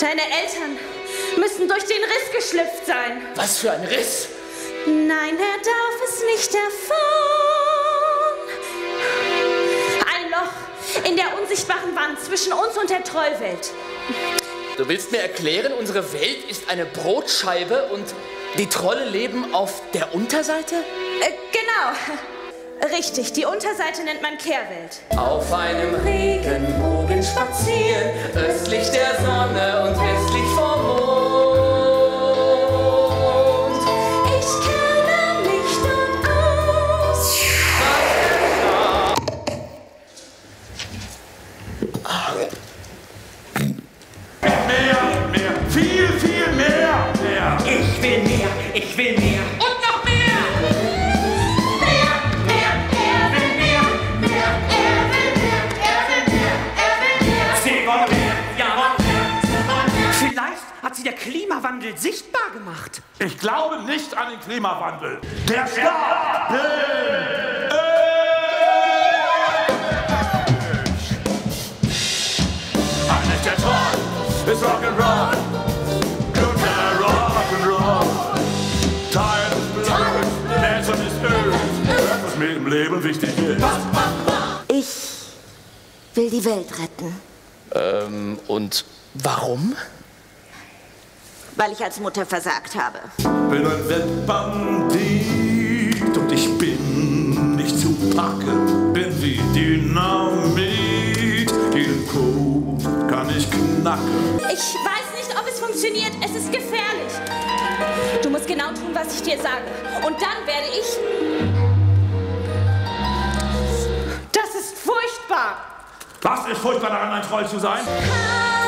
Deine Eltern müssen durch den Riss geschlüpft sein. Was für ein Riss! Nein, er darf es nicht erfahren. Ein Loch in der unsichtbaren Wand zwischen uns und der Trollwelt. Du willst mir erklären, unsere Welt ist eine Brotscheibe und die Trolle leben auf der Unterseite? Äh, genau. Richtig, die Unterseite nennt man Kehrwelt. Auf einem Regenbogen spazieren, östlich der Sonne und westlich vom Mond. Ich kenne mich dort aus. Mehr, mehr, viel, viel mehr, mehr. Ich will mehr, ich will mehr. Und Klimawandel sichtbar gemacht. Ich glaube nicht an den Klimawandel. Der! Eines der ist Rock'n'Roll. Ist Öl. Was mir im Leben wichtig ist. Ich will die Welt retten, Ähm, und warum? Weil ich als Mutter versagt habe. Bin ein Weltbandit und ich bin nicht zu packen. Bin wie Dynamit, jeden Code kann ich knacken. Ich weiß nicht, ob es funktioniert. Es ist gefährlich. Du musst genau tun, was ich dir sage. Und dann werde ich. Das ist furchtbar. Was ist furchtbar daran, ein Troll zu sein? Ah,